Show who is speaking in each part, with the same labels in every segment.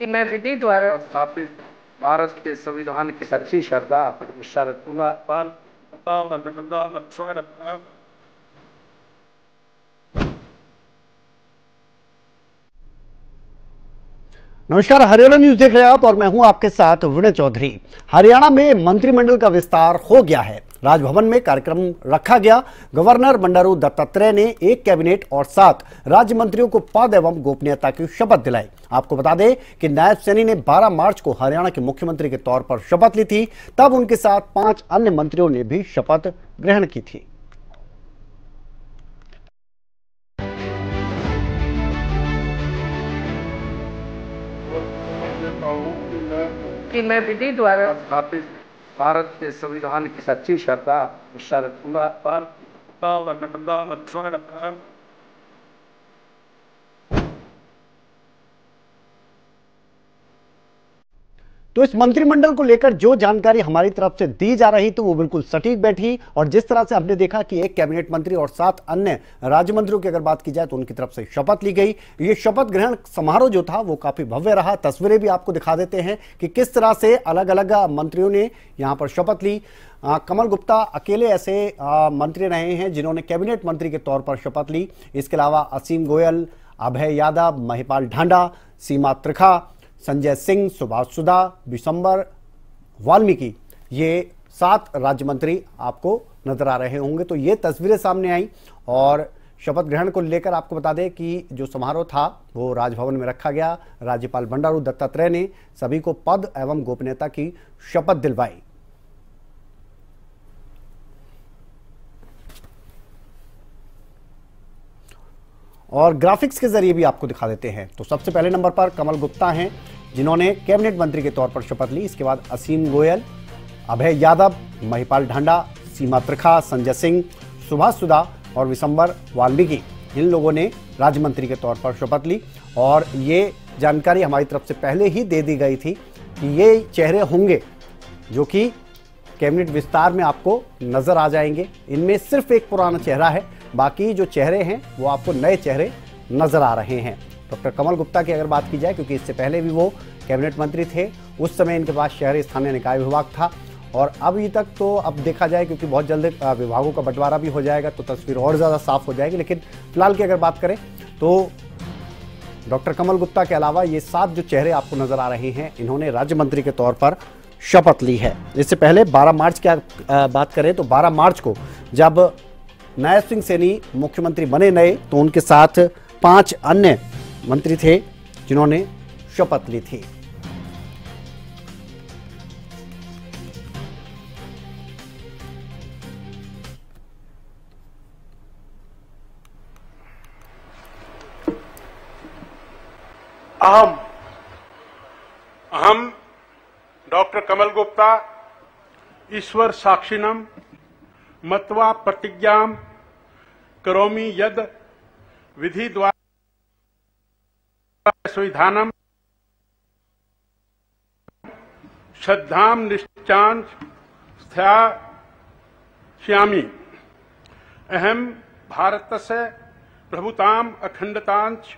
Speaker 1: मैं विधि द्वारा स्थापित भारत के संविधान की सच्ची श्रद्धा
Speaker 2: नमस्कार, हरियाणा न्यूज़ देख रहे हैं आप और मैं हूँ आपके साथ विनय चौधरी। हरियाणा में मंत्रिमंडल का विस्तार हो गया है। राजभवन में कार्यक्रम रखा गया। गवर्नर बंडारू दत्तात्रेय ने एक कैबिनेट और सात राज्य मंत्रियों को पद एवं गोपनीयता की शपथ दिलाई। आपको बता दें कि नायब सैनी ने 12 मार्च को हरियाणा के मुख्यमंत्री के तौर पर शपथ ली थी। तब उनके साथ पाँच अन्य मंत्रियों ने भी शपथ ग्रहण की थी।
Speaker 1: कि मैं विधि द्वारा स्थापित भारत के संविधान की सच्ची श्रद्धा पर
Speaker 2: तो इस मंत्रिमंडल को लेकर जो जानकारी हमारी तरफ़ से दी जा रही थी वो बिल्कुल सटीक बैठी। और जिस तरह से हमने देखा कि एक कैबिनेट मंत्री और सात अन्य राज्य मंत्रियों की अगर बात की जाए तो उनकी तरफ़ से शपथ ली गई। ये शपथ ग्रहण समारोह जो था वो काफ़ी भव्य रहा। तस्वीरें भी आपको दिखा देते हैं कि किस तरह से अलग अलग मंत्रियों ने यहाँ पर शपथ ली। आ, कमल गुप्ता अकेले ऐसे आ, मंत्री रहे हैं जिन्होंने कैबिनेट मंत्री के तौर पर शपथ ली। इसके अलावा असीम गोयल अभय यादव महिपाल ढांडा सीमा त्रिखा संजय सिंह, सुभाष सुधा, विशंबर वाल्मीकि, ये सात राज्य मंत्री आपको नज़र आ रहे होंगे। तो ये तस्वीरें सामने आई और शपथ ग्रहण को लेकर आपको बता दें कि जो समारोह था, वो राजभवन में रखा गया। राज्यपाल बंडारू दत्तात्रेय ने सभी को पद एवं गोपनीयता की शपथ दिलवाई। और ग्राफिक्स के ज़रिए भी आपको दिखा देते हैं। तो सबसे पहले नंबर पर कमल गुप्ता हैं, जिन्होंने कैबिनेट मंत्री के तौर पर शपथ ली। इसके बाद असीम गोयल, अभय यादव, महिपाल ढांडा, सीमा त्रिखा, संजय सिंह, सुभाष सुधा और विशंबर वाल्मीकि इन लोगों ने राज्य मंत्री के तौर पर शपथ ली। और ये जानकारी हमारी तरफ़ से पहले ही दे दी गई थी कि ये चेहरे होंगे जो कि कैबिनेट विस्तार में आपको नज़र आ जाएँगे। इनमें सिर्फ़ एक पुराना चेहरा है बाकी जो चेहरे हैं, वो आपको नए चेहरे नज़र आ रहे हैं। डॉक्टर कमल गुप्ता की अगर बात की जाए, क्योंकि इससे पहले भी वो कैबिनेट मंत्री थे, उस समय इनके पास शहरी स्थानीय निकाय विभाग था। और अभी तक तो अब देखा जाए, क्योंकि बहुत जल्द विभागों का बंटवारा भी हो जाएगा तो तस्वीर और ज़्यादा साफ़ हो जाएगी। लेकिन फ़िलहाल की अगर बात करें तो डॉक्टर कमल गुप्ता के अलावा ये सात जो चेहरे आपको नज़र आ रहे हैं, इन्होंने राज्य मंत्री के तौर पर शपथ ली है। इससे पहले 12 मार्च की बात करें तो 12 मार्च को जब नायब सिंह सैनी मुख्यमंत्री बने नए तो उनके साथ पाँच अन्य मंत्री थे जिन्होंने शपथ ली थी।
Speaker 3: अहम अहम डॉक्टर कमल गुप्ता, ईश्वर साक्षिणम मत्वा प्रतिज्ञा करोमि यद विधि द्वारा संविधानम श्रद्धा निश्चांच श्यामी अहम भारत से प्रभुताम अखंडतांच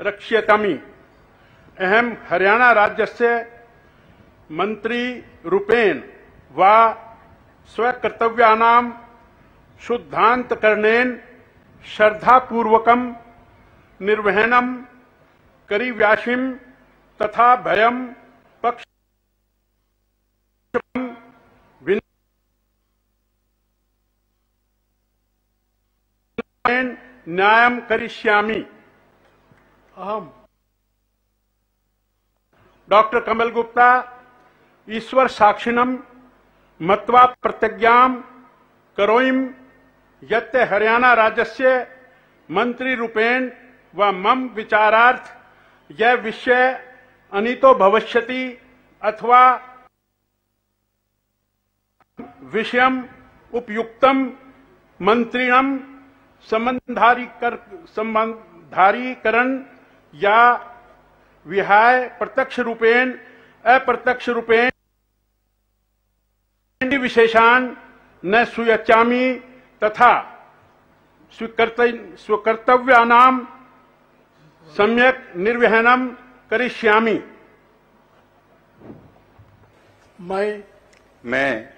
Speaker 3: रक्ष्यतमी अहम हरियाणा राज्य से मंत्री रूपेण व स्वकर्तव्यानाम शुद्धांत करनेन श्रद्धापूर्वकम निर्वहनम करीव्यासीम तथा भयम पक्ष न्यायम करिष्यामि। अहम। डॉक्टर कमल गुप्ता, ईश्वर साक्षिणम मत्वा प्रतिज्ञा करोइम यत्ते हरियाणा राज्यस्य मंत्री रूपेण व मम विचारार्थ यह विषय अनितो भविष्यति अथवा विषयम उपयुक्तम, मंत्रिणम संबंधारी संबंधारीकरण या विहाय प्रत्यक्ष रूपेण, अप्रत्यक्ष रूपेण, विशेषान न सुयचामी तथा स्वीकर्तव्यानाम सम्यक निर्वहनम करिष्यामी। मैं
Speaker 4: मैं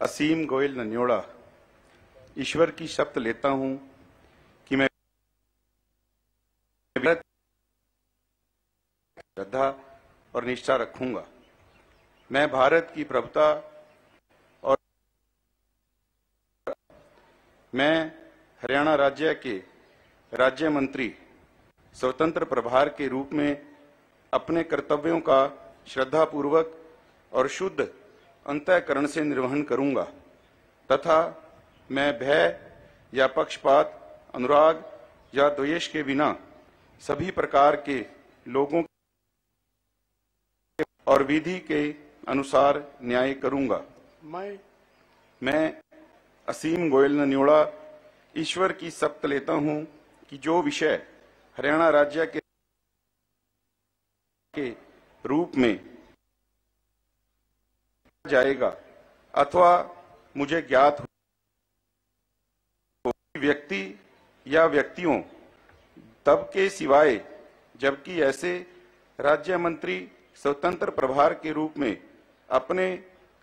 Speaker 4: असीम गोयल नन्योड़ा ईश्वर की शपथ लेता हूँ कि मैं श्रद्धा और निष्ठा रखूँगा। मैं भारत की प्रभुता मैं हरियाणा राज्य के राज्य मंत्री स्वतंत्र प्रभार के रूप में अपने कर्तव्यों का श्रद्धापूर्वक और शुद्ध अंतःकरण से निर्वहन करूँगा तथा मैं भय या पक्षपात अनुराग या द्वेष के बिना सभी प्रकार के लोगों और विधि के अनुसार न्याय करूँगा।
Speaker 3: मैं
Speaker 4: मैं असीम गोयल नन्योड़ा, ईश्वर की शपथ लेता हूँ कि जो विषय हरियाणा राज्य के के रूप में जाएगा अथवा मुझे ज्ञात हो व्यक्ति या व्यक्तियों तब के सिवाय, जबकि ऐसे राज्य मंत्री स्वतंत्र प्रभार के रूप में अपने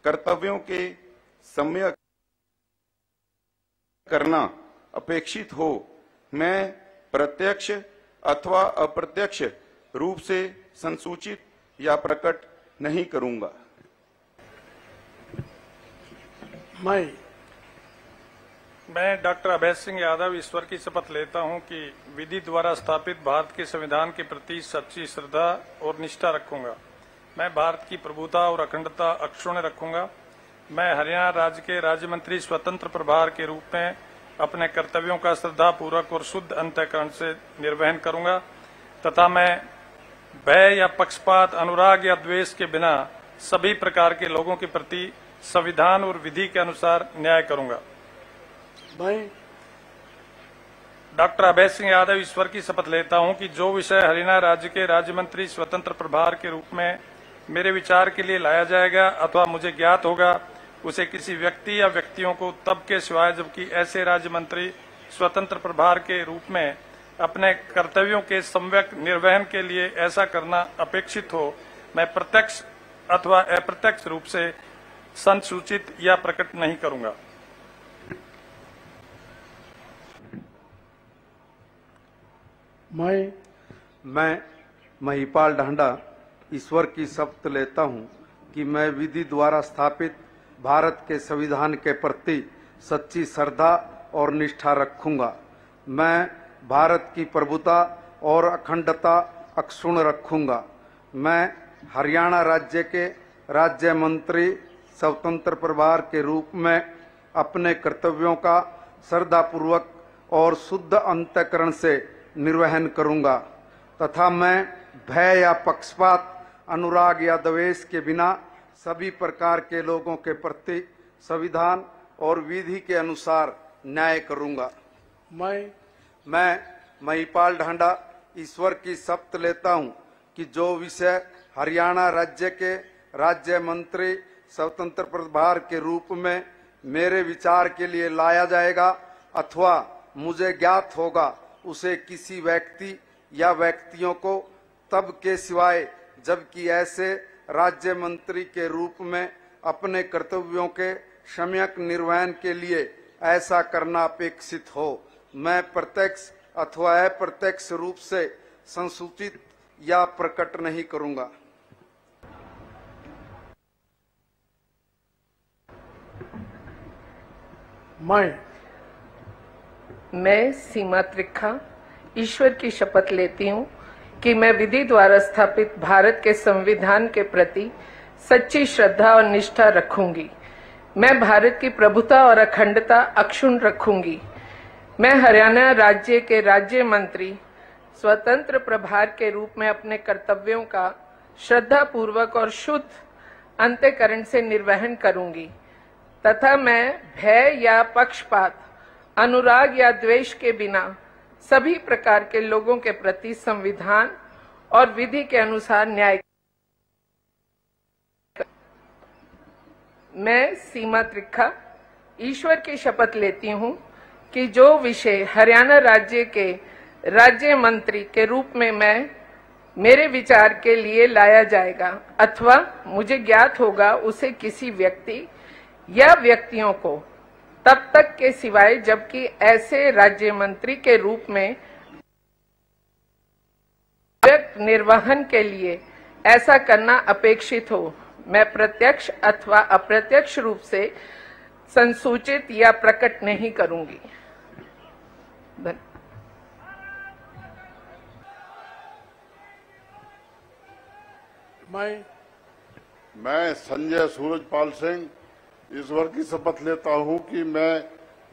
Speaker 4: कर्तव्यों के सम्यक करना अपेक्षित हो मैं प्रत्यक्ष अथवा अप्रत्यक्ष रूप से संसूचित या प्रकट नहीं करूँगा।
Speaker 3: मैं
Speaker 5: मैं डॉक्टर अभय सिंह यादव ईश्वर की शपथ लेता हूँ कि विधि द्वारा स्थापित भारत के संविधान के प्रति सच्ची श्रद्धा और निष्ठा रखूँगा। मैं भारत की प्रभुता और अखंडता अक्षुण्ण रखूँगा। मैं हरियाणा राज्य के राज्य मंत्री स्वतंत्र प्रभार के रूप में अपने कर्तव्यों का श्रद्धा पूर्वक और शुद्ध अंतःकरण से निर्वहन करूँगा तथा मैं भय या पक्षपात अनुराग या द्वेष के बिना सभी प्रकार के लोगों के प्रति संविधान और विधि के अनुसार न्याय करूँगा। डॉक्टर अभय सिंह यादव ईश्वर की शपथ लेता हूँ कि जो विषय हरियाणा राज्य के राज्य मंत्री स्वतंत्र प्रभार के रूप में मेरे विचार के लिए लाया जाएगा अथवा मुझे ज्ञात होगा उसे किसी व्यक्ति या व्यक्तियों को तब के सिवाय जबकि ऐसे राज्य मंत्री स्वतंत्र प्रभार के रूप में अपने कर्तव्यों के सम्यक निर्वहन के लिए ऐसा करना अपेक्षित हो मैं प्रत्यक्ष अथवा अप्रत्यक्ष रूप से संसूचित या प्रकट नहीं करूँगा।
Speaker 3: मैं
Speaker 6: मैं महिपाल ढांडा ईश्वर की शपथ लेता हूँ कि मैं विधि द्वारा स्थापित भारत के संविधान के प्रति सच्ची श्रद्धा और निष्ठा रखूँगा। मैं भारत की प्रभुता और अखंडता अक्षुण रखूँगा। मैं हरियाणा राज्य के राज्य मंत्री, स्वतंत्र प्रभार के रूप में अपने कर्तव्यों का श्रद्धापूर्वक और शुद्ध अंतकरण से निर्वहन करूँगा। तथा मैं भय या पक्षपात, अनुराग या द्वेष के बिना सभी प्रकार के लोगों के प्रति संविधान और विधि के अनुसार न्याय करूँगा।
Speaker 3: मैं
Speaker 6: मैं महिपाल ढांडा ईश्वर की शपथ लेता हूँ कि जो विषय हरियाणा राज्य के राज्य मंत्री स्वतंत्र प्रभार के रूप में मेरे विचार के लिए लाया जाएगा अथवा मुझे ज्ञात होगा उसे किसी व्यक्ति या व्यक्तियों को तब के सिवाय जबकि ऐसे राज्य मंत्री के रूप में अपने कर्तव्यों के सम्यक निर्वहन के लिए ऐसा करना अपेक्षित हो। मैं प्रत्यक्ष अथवा अप्रत्यक्ष रूप से संसूचित या प्रकट नहीं करूँगा।
Speaker 3: मैं।
Speaker 7: मैं सीमा त्रिखा ईश्वर की शपथ लेती हूँ। कि मैं विधि द्वारा स्थापित भारत के संविधान के प्रति सच्ची श्रद्धा और निष्ठा रखूँगी। मैं भारत की प्रभुता और अखंडता अक्षुण रखूँगी। मैं हरियाणा राज्य के राज्य मंत्री, स्वतंत्र प्रभार के रूप में अपने कर्तव्यों का श्रद्धा पूर्वक और शुद्ध अंत्यकरण से निर्वहन करूँगी। तथा मैं भय या पक्षपात, अनुराग या द्वेष के बिना सभी प्रकार के लोगों के प्रति संविधान और विधि के अनुसार न्याय। मैं सीमा त्रिखा, ईश्वर की शपथ लेती हूँ कि जो विषय हरियाणा राज्य के राज्य मंत्री के रूप में मैं, मेरे विचार के लिए लाया जाएगा अथवा मुझे ज्ञात होगा उसे किसी व्यक्ति या व्यक्तियों को तब तक के सिवाय जबकि ऐसे राज्य मंत्री के रूप में निर्वहन के लिए ऐसा करना अपेक्षित हो। मैं प्रत्यक्ष अथवा अप्रत्यक्ष रूप से संसूचित या प्रकट नहीं करूँगी।
Speaker 8: मैं
Speaker 9: मैं संजय सूरजपाल सिंह ईश्वर की शपथ लेता हूँ कि मैं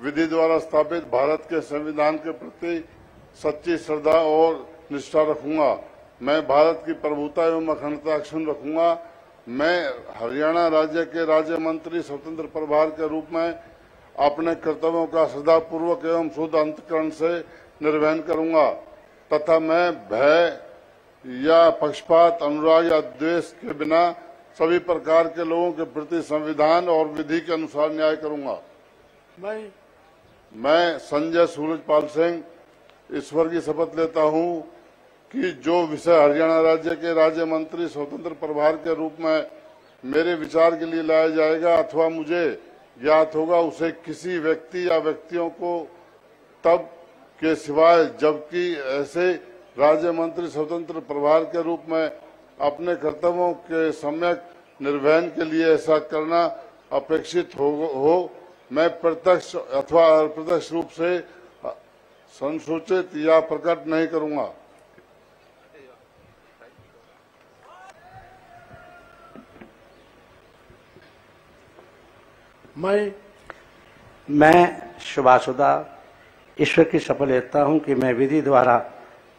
Speaker 9: विधि द्वारा स्थापित भारत के संविधान के प्रति सच्ची श्रद्धा और निष्ठा रखूँगा। मैं भारत की प्रभुता एवं अखंडता अक्षुण रखूँगा। मैं हरियाणा राज्य के राज्य मंत्री स्वतंत्र प्रभार के रूप में अपने कर्तव्यों का श्रद्धापूर्वक एवं शुद्ध अंतकरण से निर्वहन करूँगा तथा मैं भय या पक्षपात, अनुराग या द्वेष के बिना सभी प्रकार के लोगों के प्रति संविधान और विधि के अनुसार न्याय करूँगा।
Speaker 8: मैं
Speaker 9: मैं संजय सूरजपाल सिंह ईश्वर की शपथ लेता हूँ कि जो विषय हरियाणा राज्य के राज्य मंत्री स्वतंत्र प्रभार के रूप में मेरे विचार के लिए लाया जाएगा अथवा मुझे ज्ञात होगा उसे किसी व्यक्ति या व्यक्तियों को तब के सिवाय जबकि ऐसे राज्य मंत्री स्वतंत्र प्रभार के रूप में अपने कर्तव्यों के सम्यक निर्वहन के लिए ऐसा करना अपेक्षित हो, हो। मैं प्रत्यक्ष अथवा अप्रत्यक्ष रूप से संसूचित या प्रकट नहीं करूँगा।
Speaker 8: मैं
Speaker 10: मैं शुभाशुदा ईश्वर की शपथ लेता हूँ कि मैं विधि द्वारा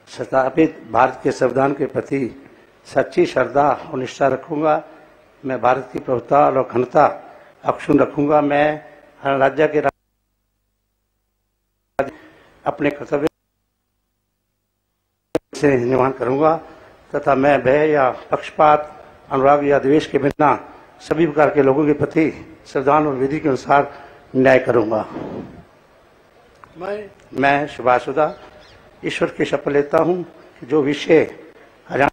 Speaker 10: स्थापित भारत के संविधान के प्रति सच्ची श्रद्धा और निष्ठा रखूँगा। मैं भारत की प्रभुता और अखंडता अक्षुण रखूँगा। मैं हर राज्य के अपने कर्तव्य से निर्माण करूँगा तथा मैं भय या पक्षपात, अनुराग या द्वेष के बिना सभी प्रकार के लोगों के प्रति संविधान और विधि के अनुसार न्याय करूँगा।
Speaker 8: मैं
Speaker 10: मैं सुभाषुदा, ईश्वर की शपथ लेता हूँ कि जो विषय हरियाणा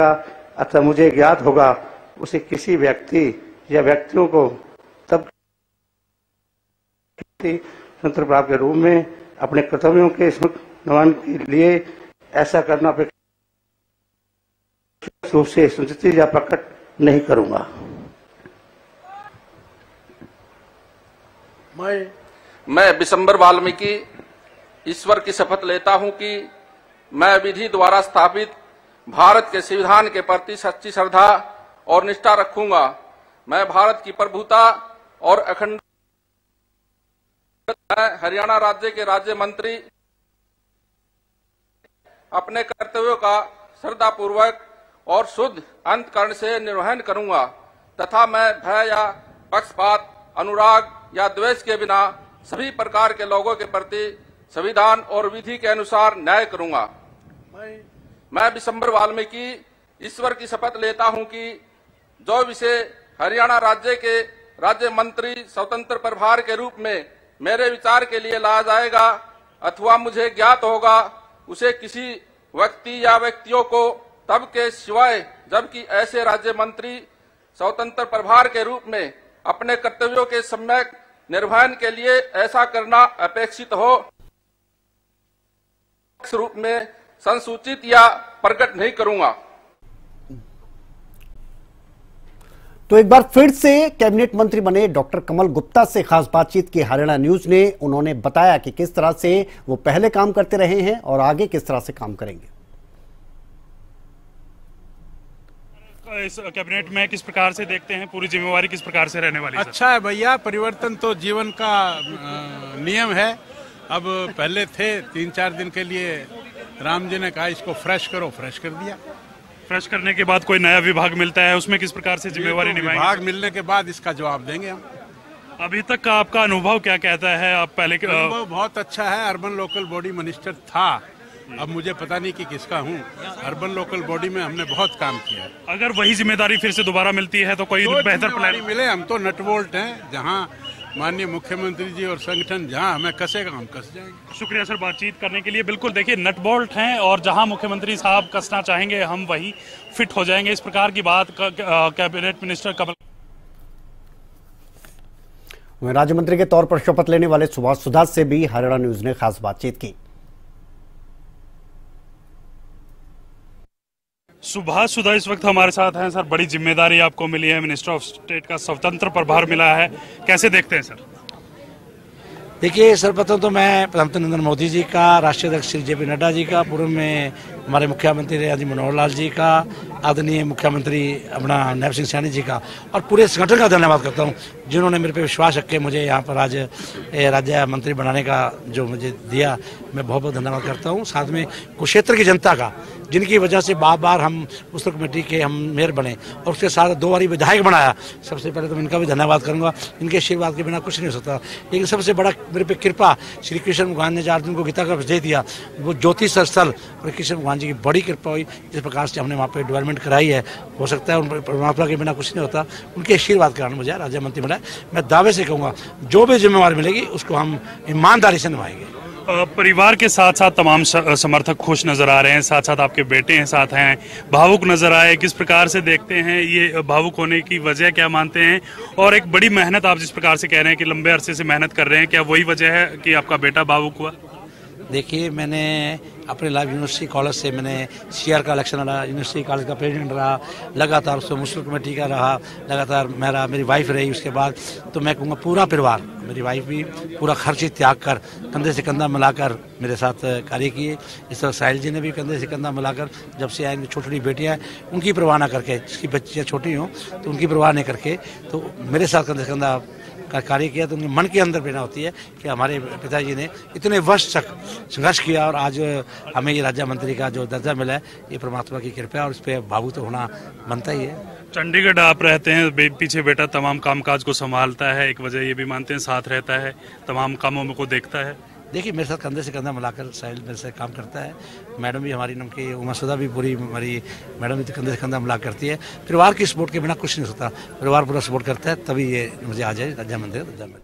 Speaker 10: अतः मुझे ज्ञात होगा उसे किसी व्यक्ति या व्यक्तियों को तब स्वतंत्र प्राप्त के रूप में अपने कर्तव्यों के निर्माण के लिए ऐसा करना रूप से सूचित या प्रकट नहीं करूँगा।
Speaker 8: मैं
Speaker 11: मैं विशंबर वाल्मीकि ईश्वर की शपथ लेता हूँ कि मैं विधि द्वारा स्थापित भारत के संविधान के प्रति सच्ची श्रद्धा और निष्ठा रखूँगा। मैं भारत की प्रभुता और अखंड मैं हरियाणा राज्य के राज्य मंत्री अपने कर्तव्यों का श्रद्धा पूर्वक और शुद्ध अंतकरण से निर्वहन करूँगा। तथा मैं भय या पक्षपात, अनुराग या द्वेष के बिना सभी प्रकार के लोगों के प्रति संविधान और विधि के अनुसार न्याय करूँगा।
Speaker 8: मैं
Speaker 11: विशंबर वाल्मीकि ईश्वर की शपथ लेता हूँ कि जो विषय हरियाणा राज्य के राज्य मंत्री स्वतंत्र प्रभार के रूप में मेरे विचार के लिए लाया जाएगा अथवा मुझे ज्ञात होगा, उसे किसी व्यक्ति या व्यक्तियों को तब के सिवाय जबकि ऐसे राज्य मंत्री स्वतंत्र प्रभार के रूप में अपने कर्तव्यों के सम्यक निर्वहन के लिए ऐसा करना अपेक्षित हो। रूप में संसूचित या प्रकट नहीं करूँगा।
Speaker 2: तो एक बार फिर से कैबिनेट मंत्री बने डॉक्टर कमल गुप्ता से खास बातचीत की हरियाणा न्यूज़ ने। उन्होंने बताया कि किस तरह से वो पहले काम करते रहे हैं और आगे किस तरह से काम करेंगे।
Speaker 12: इस कैबिनेट में किस प्रकार से देखते हैं? पूरी जिम्मेवारी किस प्रकार से रहने वाली है
Speaker 3: अच्छा है भैया परिवर्तन तो जीवन का नियम है। अब पहले थे तीन चार दिन के लिए राम जी ने कहा इसको फ्रेश करो फ्रेश कर दिया।
Speaker 12: फ्रेश करने के बाद कोई नया विभाग मिलता है उसमें किस प्रकार से जिम्मेवारी
Speaker 3: तो
Speaker 12: निभाएँगे?
Speaker 3: विभाग मिलने के बाद इसका जवाब देंगे हम।
Speaker 12: अभी तक का आपका अनुभव क्या कहता है? आप पहले के-
Speaker 3: अनुभव बहुत अच्छा है अर्बन लोकल बॉडी मिनिस्टर था। अब मुझे पता नहीं कि किसका हूँ। अर्बन लोकल बॉडी में हमने बहुत काम किया है।
Speaker 12: अगर वही ज़िम्मेदारी फिर से दोबारा मिलती है तो कोई बेहतर प्लान
Speaker 3: मिले हम तो नटवोल्ट हैं। जहाँ माननीय मुख्यमंत्री जी और संगठन जहाँ हमें कसेगा हम कस जाएँगे।
Speaker 12: शुक्रिया सर बातचीत करने के लिए। बिल्कुल देखिए नटबोल्ट हैं और जहाँ मुख्यमंत्री साहब कसना चाहेंगे हम वही फिट हो जाएँगे। इस प्रकार की बात कैबिनेट मिनिस्टर कमल
Speaker 2: राज्य मंत्री के तौर पर शपथ लेने वाले सुभाष सुधा से भी हरियाणा न्यूज़ ने खास बातचीत की।
Speaker 12: सुभाष सुधा इस वक्त हमारे साथ हैं, सर। बड़ी ज़िम्मेदारी आपको मिली है। मिनिस्टर ऑफ़ स्टेट का स्वतंत्र प्रभार मिला है। कैसे देखते हैं, सर?
Speaker 13: देखिए, सर्वप्रथम तो मैं प्रधानमंत्री नरेंद्र मोदी जी का, राष्ट्रीय अध्यक्ष श्री जे पी नड्डा जी का, पूर्व में हमारे मुख्यमंत्री राज़ी मनोहर लाल जी का, आदरणीय मुख्यमंत्री अपना नैब सिंह सैनी जी का, और पूरे संगठन का धन्यवाद करता हूँ, जिन्होंने मेरे पे विश्वास रख के मुझे यहाँ पर आज राज्य मंत्री बनाने का जो मुझे दिया, मैं बहुत बहुत धन्यवाद करता हूँ। साथ में कुक्षेत्र की जनता का, जिनकी वजह से बार बार हम उस कमेटी के हम मेयर बने, और उसके साथ दो बारी विधायक बनाया। सबसे पहले तो मैं इनका भी धन्यवाद करूँगा, इनके आशीर्वाद के बिना कुछ नहीं हो सकता। लेकिन सबसे बड़ा मेरे पे कृपा, श्री कृष्ण भगवान ने जो अर्जुन को गीता का दे दिया, वो ज्योतिष स्थल, और कृष्ण भगवान जी की बड़ी कृपा हुई, जिस प्रकार से हमने वहाँ पे डेवलपमेंट कराई है। हो सकता है उन परमात्मा के बिना कुछ नहीं होता। उनके आशीर्वाद के कारण मुझे राज्य मंत्री मिला मैं दावे से कहूँगा, जो भी जिम्मेवारी मिलेगी, उसको हम ईमानदारी से निभाएँगे।
Speaker 12: परिवार के साथ साथ तमाम समर्थक खुश नज़र आ रहे हैं। साथ साथ आपके बेटे हैं, साथ हैं। भावुक नज़र आए। किस प्रकार से देखते हैं ये भावुक होने की वजह क्या मानते हैं? और एक बड़ी मेहनत आप जिस प्रकार से कह रहे हैं कि लंबे अरसे से मेहनत कर रहे हैं, क्या वही वजह है कि आपका बेटा भावुक हुआ?
Speaker 13: देखिए, मैंने अपने लाइव यूनिवर्सिटी कॉलेज से मैंने सीआर का इलेक्शन लड़ा यूनिवर्सिटी कॉलेज का प्रेसिडेंट रहा, लगातार उसमें मुस्लिम कमेटी का रहा, लगातार मेरा, मेरी वाइफ रही, उसके बाद तो मैं कहूँगा पूरा परिवार, मेरी वाइफ भी पूरा खर्च त्याग कर, कंधे से कंधा मिलाकर मेरे साथ कार्य किए। इस तरह साहिल जी ने भी कंधे से कंधा मिलाकर जब से आएँगे छोटी छोटी बेटियाँ उनकी परवाह ना करके, जिसकी बच्चियाँ छोटी हों तो उनकी परवाह नहीं करके तो मेरे साथ कंधे से कंधा का कार्य किया तो उनके मन के अंदर प्रेरणा होती है कि हमारे पिताजी ने इतने वर्ष तक संघर्ष किया और आज हमें ये राज्य मंत्री का जो दर्जा मिला है, ये परमात्मा की कृपया और इस पर भावुक तो होना बनता ही है।
Speaker 12: चंडीगढ़ आप रहते हैं पीछे बेटा तमाम कामकाज को संभालता है, एक वजह ये भी मानते हैं, साथ रहता है, तमाम कामों में को देखता है।
Speaker 13: देखिए, मेरे साथ कंधे से कंधा मिलाकर साहिल मेरे साथ काम करता है। मैडम भी हमारी नम की उमासुदा भी पूरी हमारी मैडम भी तो कंधे से कंधा मिला करती है। परिवार की सपोर्ट के बिना कुछ नहीं होता परिवार पूरा सपोर्ट करता है, तभी ये मुझे आ जाए राज्य मंदिर राज्य मंदिर।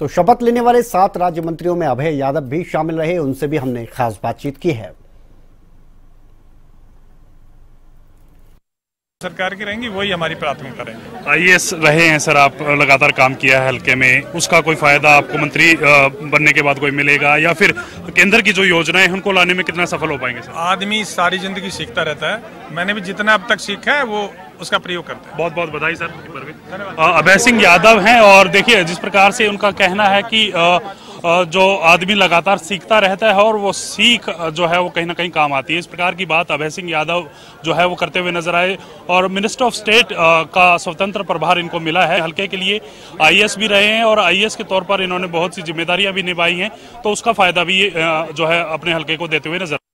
Speaker 2: तो शपथ लेने वाले सात राज्य मंत्रियों में अभय यादव भी शामिल रहे, उनसे भी हमने खास बातचीत की है।
Speaker 5: सरकार की रहेंगी वही हमारी प्राथमिकता रहेगी।
Speaker 12: आई रहे हैं सर आप लगातार काम किया है हल्के में। उसका कोई फ़ायदा आपको मंत्री बनने के बाद कोई मिलेगा? या फिर केंद्र की जो योजनाएँ उनको लाने में कितना सफल हो पाएँगे सर?
Speaker 5: आदमी सारी ज़िंदगी सीखता रहता है। मैंने भी जितना अब तक सीखा है वो उसका प्रयोग करते हैं।
Speaker 12: बहुत बहुत बधाई सर अभय सिंह यादव हैं और देखिए, जिस प्रकार से उनका कहना है कि जो आदमी लगातार सीखता रहता है और वो सीख जो है वो कहीं ना कहीं काम आती है। इस प्रकार की बात अभय सिंह यादव जो है वो करते हुए नज़र आए और मिनिस्टर ऑफ़ स्टेट का स्वतंत्र प्रभार इनको मिला है। हल्के के लिए आईएएस भी रहे हैं और आईएएस के तौर पर इन्होंने बहुत सी जिम्मेदारियाँ भी निभाई हैं तो उसका फ़ायदा भी जो है अपने हल्के को देते हुए नज़र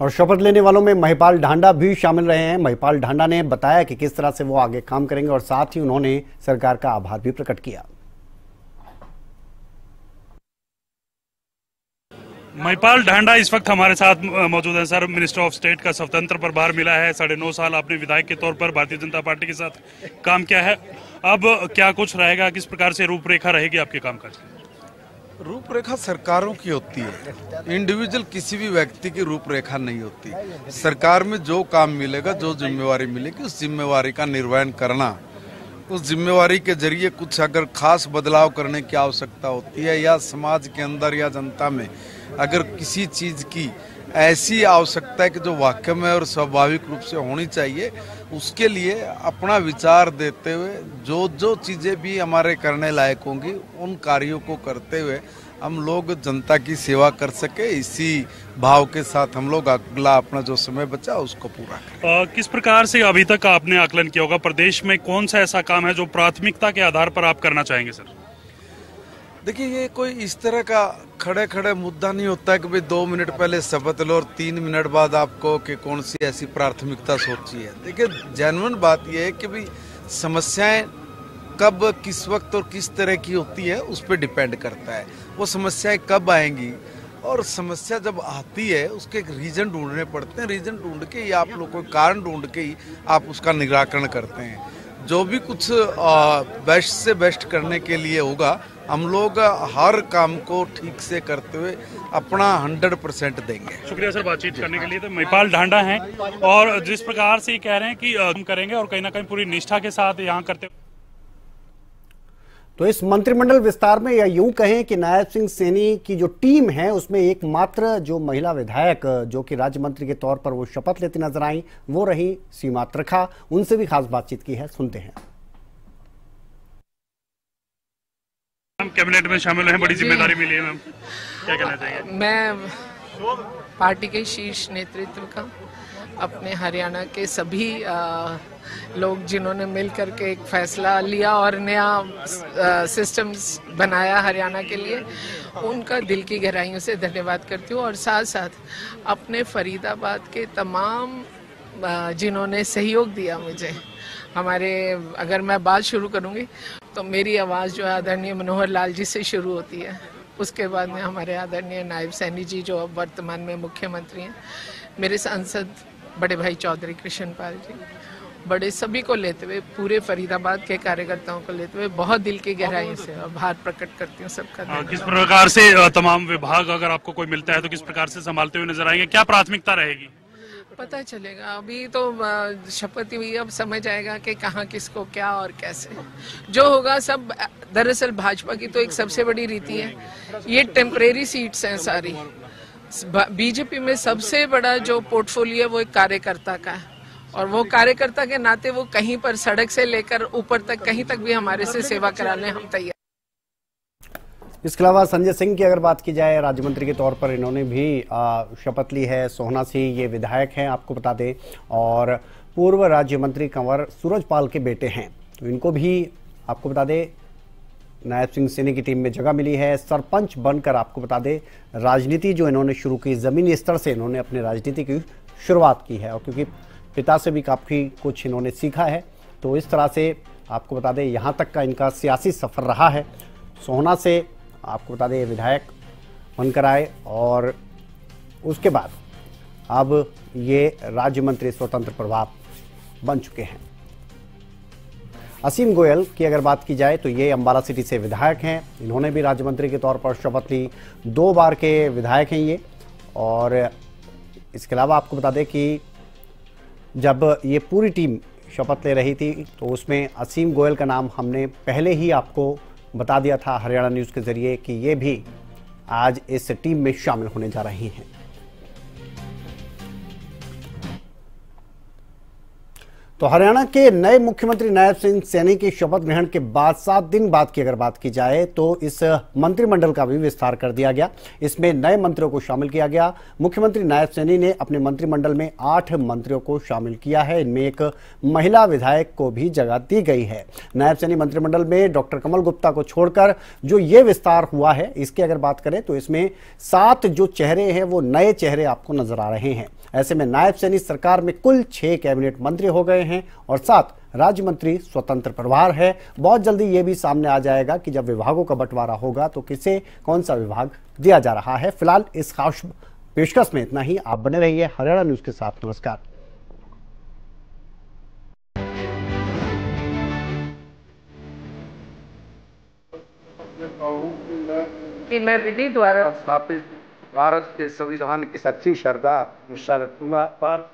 Speaker 2: और शपथ लेने वालों में महिपाल ढांडा भी शामिल रहे हैं। महिपाल ढांडा ने बताया कि किस तरह से वो आगे काम करेंगे और साथ ही उन्होंने सरकार का आभार भी प्रकट किया।
Speaker 12: महिपाल ढांडा इस वक्त हमारे साथ मौजूद है। सर मिनिस्टर ऑफ़ स्टेट का स्वतंत्र प्रभार मिला है। साढ़े नौ साल आपने विधायक के तौर पर भारतीय जनता पार्टी के साथ काम किया है। अब क्या कुछ रहेगा? किस प्रकार से रूपरेखा रहेगी आपके कामकाज
Speaker 14: रूपरेखा सरकारों की होती है। इंडिविजुअल किसी भी व्यक्ति की रूपरेखा नहीं होती। सरकार में जो काम मिलेगा, जो जिम्मेवारी मिलेगी, उस जिम्मेवारी का निर्वहन करना। उस जिम्मेवारी के ज़रिए कुछ अगर खास बदलाव करने की आवश्यकता होती है, या समाज के अंदर या जनता में अगर किसी चीज़ की ऐसी आवश्यकता है कि जो वाक्य में और स्वाभाविक रूप से होनी चाहिए उसके लिए अपना विचार देते हुए जो जो चीज़ें भी हमारे करने लायक होंगी उन कार्यों को करते हुए हम लोग जनता की सेवा कर सके इसी भाव के साथ हम लोग अगला अपना जो समय बचा उसको पूरा
Speaker 12: करें। आ, किस प्रकार से अभी तक आपने आकलन किया होगा? प्रदेश में कौन सा ऐसा काम है जो प्राथमिकता के आधार पर आप करना चाहेंगे सर?
Speaker 14: देखिए, ये कोई इस तरह का खड़े खड़े मुद्दा नहीं होता है कि भाई दो मिनट पहले शपथ लो और तीन मिनट बाद आपको कि कौन सी ऐसी प्राथमिकता सोची है। देखिए जेनवन बात यह है कि भाई समस्याएँ कब, किस वक्त और किस तरह की होती है, उस पर डिपेंड करता है। वो समस्याएँ कब आएँगी और समस्या जब आती है, उसके एक रीजन ढूँढने पड़ते हैं। रीजन ढूंढ के ही, आप लोग को कारण ढूंढ के ही आप उसका निराकरण करते हैं।
Speaker 3: जो भी कुछ बेस्ट से बेस्ट करने के लिए होगा, हम लोग हर काम को ठीक से करते हुए अपना 100 परसेंट देंगे।
Speaker 12: शुक्रिया सर बातचीत करने के लिए। तो महिपाल ढांडा हैं और जिस प्रकार से कह रहे हैं कि हम करेंगे और कहीं ना कहीं पूरी निष्ठा के साथ यहाँ करते
Speaker 2: तो इस मंत्रिमंडल विस्तार में या यूँ कहें कि नायब सिंह सैनी की जो टीम है उसमें एकमात्र जो महिला विधायक जो कि राज्य मंत्री के तौर पर वो शपथ लेती नज़र आई वो रही सीमा त्रिखा। उनसे भी खास बातचीत की है सुनते हैं।
Speaker 12: हम कैबिनेट में शामिल हैं बड़ी ज़िम्मेदारी मिली है मैम। क्या कहना चाहेंगे?
Speaker 7: मैं पार्टी के शीर्ष नेतृत्व का अपने हरियाणा के सभी लोग जिन्होंने मिल करके एक फैसला लिया और नया सिस्टम्स बनाया हरियाणा के लिए, उनका दिल की गहराइयों से धन्यवाद करती हूँ। और साथ साथ अपने फरीदाबाद के तमाम जिन्होंने सहयोग दिया मुझे, हमारे, अगर मैं बात शुरू करूँगी तो मेरी आवाज़ जो है आदरणीय मनोहर लाल जी से शुरू होती है। उसके बाद में हमारे आदरणीय नायब सैनी जी जो अब वर्तमान में मुख्यमंत्री हैं, मेरे सांसद बड़े भाई चौधरी कृष्ण पाल जी बड़े सभी को लेते हुए पूरे फरीदाबाद के कार्यकर्ताओं को लेते हुए बहुत दिल की गहराई से आभार प्रकट करती हूँ सबका
Speaker 12: किस प्रकार से तमाम विभाग अगर आपको कोई मिलता है तो किस प्रकार से संभालते हुए नज़र आएँगे? क्या प्राथमिकता रहेगी?
Speaker 7: पता चलेगा अभी तो शपथ हुई अब समझ आएगा कि कहाँ किसको क्या और कैसे। जो होगा सब दरअसल भाजपा की तो एक सबसे बड़ी रीति है। ये टेम्परेरी सीट्स हैं सारी। बीजेपी में सबसे बड़ा जो पोर्टफोलियो है, वो एक कार्यकर्ता का है। और वो कार्यकर्ता के नाते वो कहीं पर सड़क से लेकर ऊपर तक, कहीं तक भी हमारे से सेवा कराने हम तैयार
Speaker 2: इसके अलावा संजय सिंह की अगर बात की जाए राज्य मंत्री के तौर पर इन्होंने भी शपथ ली है। सोहना सिंह, ये विधायक हैं, आपको बता दें। और पूर्व राज्य मंत्री कंवर सूरजपाल के बेटे हैं। तो इनको भी आपको बता दें नायब सिंह सैनी की टीम में जगह मिली है। सरपंच बनकर आपको बता दें, राजनीति जो इन्होंने शुरू की, ज़मीनी स्तर से इन्होंने अपनी राजनीति की शुरुआत की है और क्योंकि पिता से भी काफ़ी कुछ इन्होंने सीखा है तो इस तरह से आपको बता दें, यहाँ तक का इनका सियासी सफ़र रहा है। सोहना से आपको बता दें, विधायक बनकर आए और उसके बाद अब ये राज्य मंत्री स्वतंत्र प्रभाव बन चुके हैं। असीम गोयल की अगर बात की जाए तो ये अंबाला सिटी से विधायक हैं। इन्होंने भी राज्य मंत्री के तौर पर शपथ ली। दो बार के विधायक हैं ये। और इसके अलावा आपको बता दें कि जब ये पूरी टीम शपथ ले रही थी तो उसमें असीम गोयल का नाम हमने पहले ही आपको बता दिया था हरियाणा न्यूज़ के ज़रिए कि ये भी आज इस टीम में शामिल होने जा रही हैं। तो हरियाणा के नए मुख्यमंत्री नायब सिंह सैनी की शपथ ग्रहण के बाद सात दिन बाद की अगर बात की जाए तो इस मंत्रिमंडल का भी विस्तार कर दिया गया। इसमें नए मंत्रियों को शामिल किया गया। मुख्यमंत्री नायब सैनी ने अपने मंत्रिमंडल में आठ मंत्रियों को शामिल किया है। इनमें एक महिला विधायक को भी जगह दी गई है। नायब सैनी मंत्रिमंडल में डॉक्टर कमल गुप्ता को छोड़कर जो ये विस्तार हुआ है, इसकी अगर बात करें तो इसमें सात जो चेहरे हैं, वो नए चेहरे आपको नज़र आ रहे हैं। ऐसे में नायब सैनी सरकार में कुल छह कैबिनेट मंत्री हो गए हैं और सात राज्य मंत्री स्वतंत्र प्रभार है। बहुत जल्दी ये भी सामने आ जाएगा कि जब विभागों का बंटवारा होगा तो किसे कौन सा विभाग दिया जा रहा है। फ़िलहाल इस खास पेशकश में इतना ही। आप बने रहिए हरियाणा न्यूज़ के साथ। नमस्कार।
Speaker 1: मैं विधि द्वारा स्थापित भारत के संविधान की सच्ची श्रद्धा
Speaker 5: पर